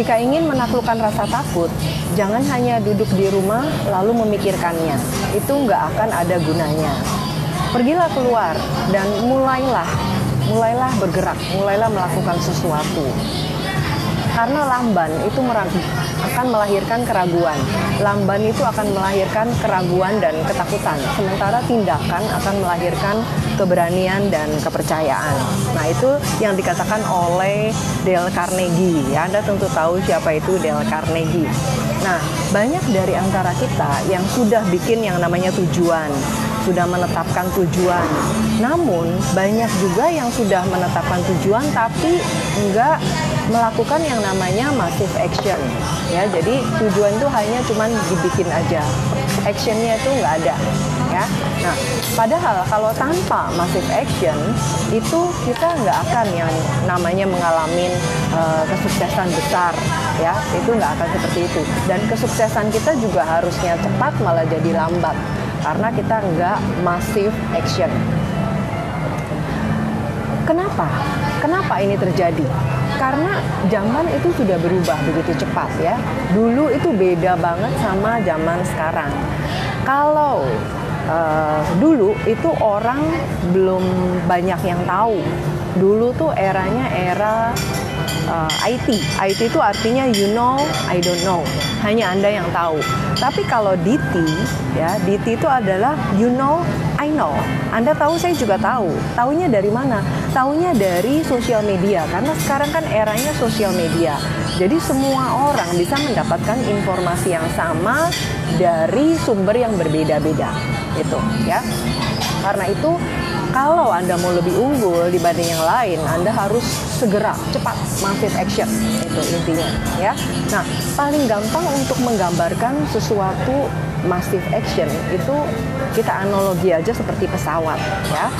Jika ingin menaklukkan rasa takut, jangan hanya duduk di rumah lalu memikirkannya. Itu nggak akan ada gunanya. Pergilah keluar dan mulailah, mulailah bergerak, mulailah melakukan sesuatu. Karena lamban itu akan melahirkan keraguan. Lamban itu akan melahirkan keraguan dan ketakutan. Sementara tindakan akan melahirkan keberanian dan kepercayaan. Nah, itu yang dikatakan oleh Dale Carnegie. Anda tentu tahu siapa itu Dale Carnegie. Nah, banyak dari antara kita yang sudah bikin yang namanya tujuan, sudah menetapkan tujuan. Namun, banyak juga yang sudah menetapkan tujuan tapi enggak melakukan yang namanya massive action. Ya jadi tujuan itu hanya cuman dibikin aja. Actionnya itu nggak ada ya. Nah padahal kalau tanpa massive action itu kita nggak akan yang namanya mengalami uh, kesuksesan besar ya. Itu nggak akan seperti itu. Dan kesuksesan kita juga harusnya cepat malah jadi lambat karena kita nggak massive action kenapa kenapa ini terjadi karena zaman itu sudah berubah begitu cepat ya. Dulu itu beda banget sama zaman sekarang. Kalau uh, dulu itu orang belum banyak yang tahu. Dulu tuh eranya era uh, IT. IT itu artinya you know, I don't know. Hanya Anda yang tahu. Tapi kalau DT ya, DT itu adalah you know, I know. Anda tahu, saya juga tahu. Taunya dari mana? Taunya dari sosial media karena sekarang kan eranya sosial media. Jadi semua orang bisa mendapatkan informasi yang sama dari sumber yang berbeda-beda. Itu ya. Karena itu kalau Anda mau lebih unggul dibanding yang lain, Anda harus segera, cepat, massive action. Itu intinya, ya. Nah, paling gampang untuk menggambarkan sesuatu massive action itu kita analogi aja seperti pesawat ya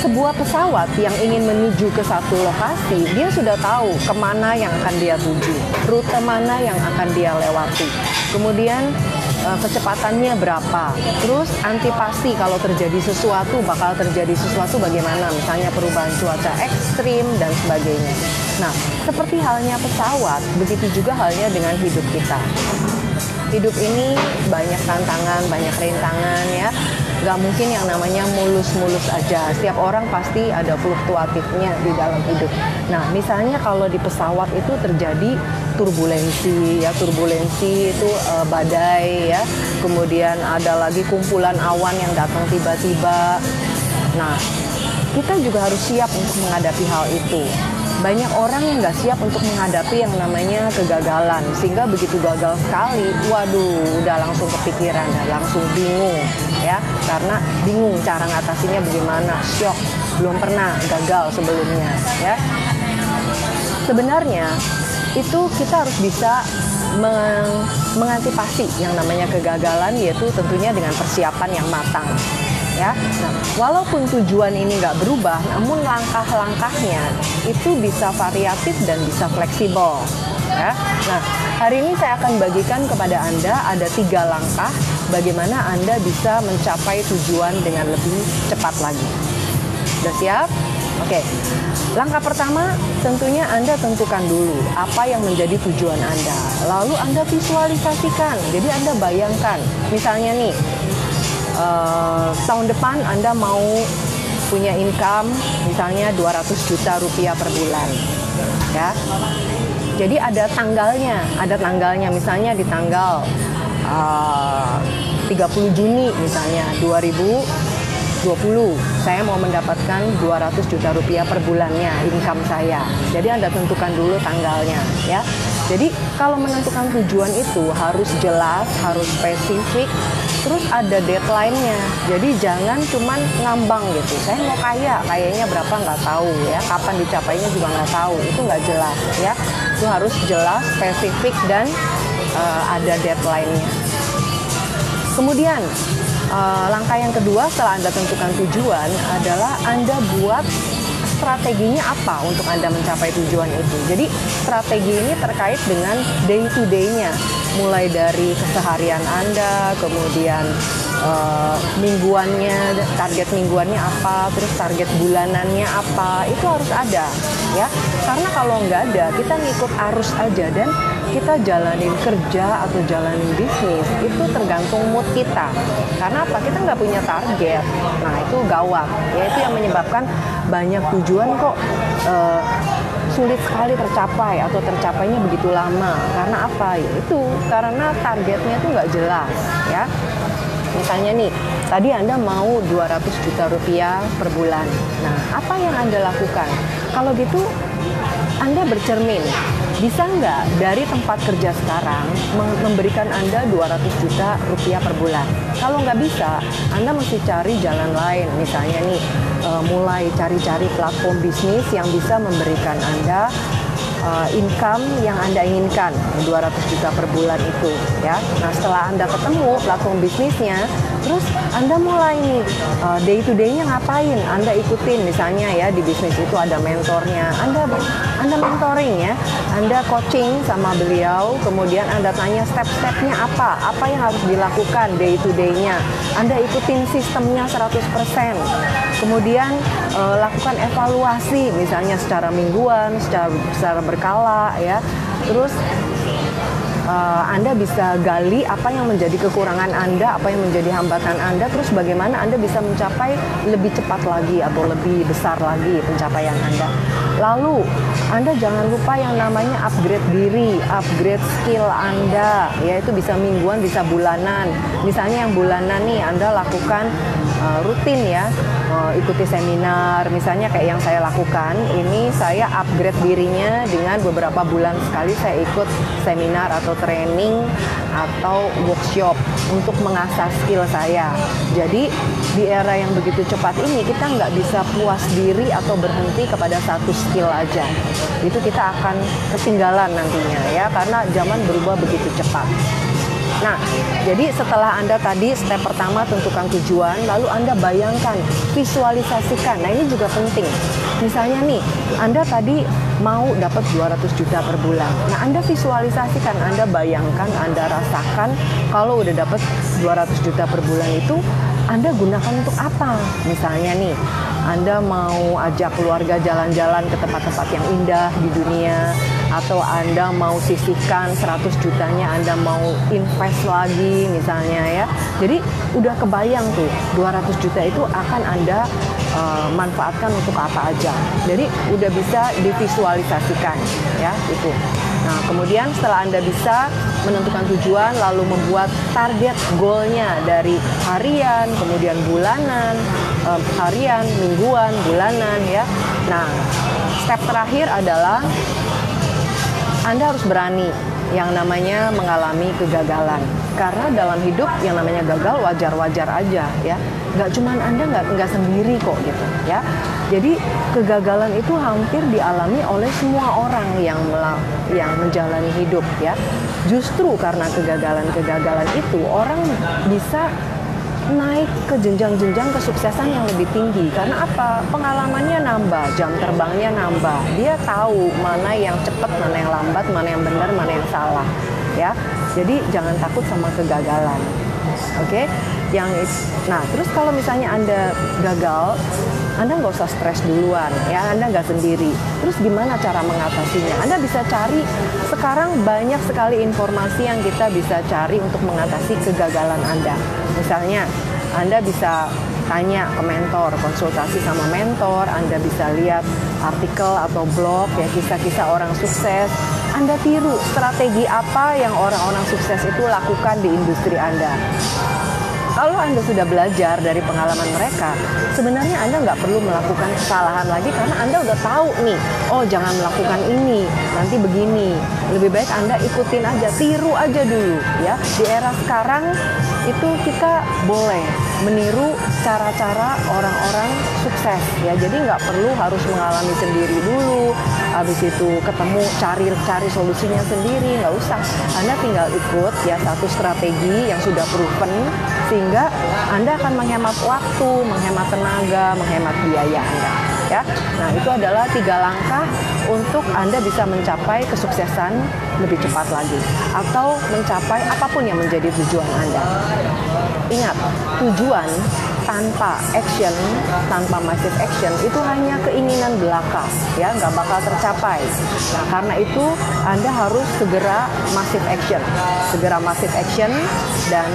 sebuah pesawat yang ingin menuju ke satu lokasi, dia sudah tahu ke mana yang akan dia tuju, rute mana yang akan dia lewati. Kemudian eh, kecepatannya berapa, terus antipasi kalau terjadi sesuatu, bakal terjadi sesuatu bagaimana, misalnya perubahan cuaca ekstrim dan sebagainya. Nah, seperti halnya pesawat, begitu juga halnya dengan hidup kita hidup ini banyak tantangan, banyak rintangan ya. Gak mungkin yang namanya mulus-mulus aja. Setiap orang pasti ada fluktuatifnya di dalam hidup. Nah, misalnya kalau di pesawat itu terjadi turbulensi ya, turbulensi itu uh, badai ya. Kemudian ada lagi kumpulan awan yang datang tiba-tiba. Nah, kita juga harus siap untuk menghadapi hal itu banyak orang yang nggak siap untuk menghadapi yang namanya kegagalan sehingga begitu gagal sekali waduh udah langsung kepikiran dan langsung bingung ya. Karena bingung cara ngatasinya bagaimana shock belum pernah gagal sebelumnya ya. Sebenarnya itu kita harus bisa meng mengantisipasi yang namanya kegagalan yaitu tentunya dengan persiapan yang matang ya. Nah, walaupun tujuan ini nggak berubah, namun langkah-langkahnya itu bisa variatif dan bisa fleksibel. Ya. Nah, hari ini saya akan bagikan kepada Anda ada tiga langkah bagaimana Anda bisa mencapai tujuan dengan lebih cepat lagi. Sudah siap? Oke, langkah pertama tentunya Anda tentukan dulu apa yang menjadi tujuan Anda. Lalu Anda visualisasikan, jadi Anda bayangkan. Misalnya nih, uh, tahun depan Anda mau punya income misalnya 200 juta rupiah per bulan ya. Jadi ada tanggalnya ada tanggalnya. Misalnya di tanggal uh, 30 Juni misalnya 2020 saya mau mendapatkan 200 juta rupiah per bulannya income saya. Jadi Anda tentukan dulu tanggalnya ya jadi kalau menentukan tujuan itu harus jelas harus spesifik terus ada deadline-nya. Jadi jangan cuman ngambang gitu. Saya mau kaya, kayaknya berapa nggak tahu ya. Kapan dicapainya juga nggak tahu. Itu nggak jelas ya. Itu harus jelas, spesifik dan uh, ada deadline-nya. Kemudian uh, langkah yang kedua setelah Anda tentukan tujuan adalah Anda buat strateginya apa untuk Anda mencapai tujuan itu. Jadi strategi ini terkait dengan day to day-nya mulai dari keseharian Anda, kemudian uh, mingguannya, target mingguannya apa, terus target bulanannya apa, itu harus ada ya. Karena kalau nggak ada, kita ngikut arus aja dan kita jalanin kerja atau jalanin bisnis itu tergantung mood kita. Karena apa? Kita nggak punya target. Nah itu gawat. Ya itu yang menyebabkan banyak tujuan kok uh, sulit sekali tercapai atau tercapainya begitu lama. Karena apa? Ya itu karena targetnya itu nggak jelas ya. Misalnya nih, tadi Anda mau 200 juta rupiah per bulan. Nah, apa yang Anda lakukan? Kalau gitu, Anda bercermin, bisa nggak dari tempat kerja sekarang memberikan Anda 200 juta rupiah per bulan? Kalau nggak bisa, Anda mesti cari jalan lain. Misalnya nih, uh, mulai cari-cari platform bisnis yang bisa memberikan Anda uh, income yang Anda inginkan 200 juta per bulan itu ya. Nah, setelah Anda ketemu platform bisnisnya, terus Anda mulai nih uh, day to day-nya ngapain? Anda ikutin misalnya ya di bisnis itu ada mentornya. Anda Anda mentoring ya. Anda coaching sama beliau, kemudian Anda tanya step-stepnya apa? Apa yang harus dilakukan day to day-nya? Anda ikutin sistemnya 100%. Kemudian uh, lakukan evaluasi misalnya secara mingguan, secara secara berkala ya. Terus uh, Anda bisa gali apa yang menjadi kekurangan Anda, apa yang menjadi hambatan Anda, terus bagaimana Anda bisa mencapai lebih cepat lagi atau lebih besar lagi pencapaian Anda. Lalu Anda jangan lupa yang namanya upgrade diri, upgrade skill Anda, yaitu bisa mingguan, bisa bulanan. Misalnya yang bulanan nih Anda lakukan uh, rutin ya. Uh, ikuti seminar. Misalnya kayak yang saya lakukan ini saya upgrade dirinya dengan beberapa bulan sekali saya ikut seminar atau training atau workshop untuk mengasah skill saya. Jadi di era yang begitu cepat ini kita nggak bisa puas diri atau berhenti kepada satu skill aja itu kita akan ketinggalan nantinya ya karena zaman berubah begitu cepat Nah, jadi setelah Anda tadi step pertama tentukan tujuan, lalu Anda bayangkan, visualisasikan. Nah, ini juga penting. Misalnya nih, Anda tadi mau dapat 200 juta per bulan. Nah, Anda visualisasikan, Anda bayangkan, Anda rasakan kalau udah dapat 200 juta per bulan itu anda gunakan untuk apa? Misalnya nih, Anda mau ajak keluarga jalan-jalan ke tempat-tempat yang indah di dunia, atau Anda mau sisihkan 100 jutanya Anda mau invest lagi misalnya ya. Jadi udah kebayang tuh 200 juta itu akan Anda uh, manfaatkan untuk apa aja. Jadi udah bisa divisualisasikan ya itu. Nah, kemudian setelah Anda bisa menentukan tujuan lalu membuat target goalnya dari harian, kemudian bulanan, um, harian, mingguan, bulanan ya. Nah, step terakhir adalah anda harus berani yang namanya mengalami kegagalan. Karena dalam hidup yang namanya gagal wajar-wajar aja ya. Nggak cuman Anda nggak nggak sendiri kok gitu ya. Jadi kegagalan itu hampir dialami oleh semua orang yang yang menjalani hidup ya. Justru karena kegagalan-kegagalan itu orang bisa naik ke jenjang-jenjang kesuksesan yang lebih tinggi karena apa pengalamannya nambah jam terbangnya nambah dia tahu mana yang cepat mana yang lambat mana yang benar mana yang salah ya. Jadi jangan takut sama kegagalan oke? Okay? yang nah terus kalau misalnya anda gagal anda nggak usah stres duluan ya. Anda nggak sendiri. Terus gimana cara mengatasinya? Anda bisa cari sekarang banyak sekali informasi yang kita bisa cari untuk mengatasi kegagalan Anda. Misalnya Anda bisa tanya ke mentor, konsultasi sama mentor, Anda bisa lihat artikel atau blog ya kisah-kisah orang sukses. Anda tiru strategi apa yang orang-orang sukses itu lakukan di industri Anda kalau Anda sudah belajar dari pengalaman mereka, sebenarnya Anda nggak perlu melakukan kesalahan lagi karena Anda udah tahu nih, oh jangan melakukan ini, nanti begini. Lebih baik Anda ikutin aja, tiru aja dulu ya. Di era sekarang itu kita boleh meniru cara-cara orang-orang sukses ya. Jadi nggak perlu harus mengalami sendiri dulu, habis itu ketemu cari cari solusinya sendiri, nggak usah. Anda tinggal ikut ya satu strategi yang sudah proven sehingga Anda akan menghemat waktu, menghemat tenaga, menghemat biaya Anda. Ya. Nah, itu adalah tiga langkah untuk Anda bisa mencapai kesuksesan lebih cepat lagi atau mencapai apa pun yang menjadi tujuan Anda. Ingat, tujuan tanpa action, tanpa massive action itu hanya keinginan belaka, ya nggak bakal tercapai. Nah karena itu Anda harus segera massive action, segera massive action dan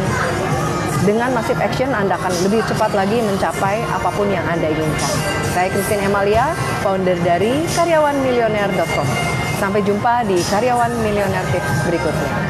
dengan massive action Anda akan lebih cepat lagi mencapai apa pun yang Anda inginkan. Saya Christine Emalia, founder dari karyawanmilioner.com. Sampai jumpa di Karyawan Milioner Tips berikutnya.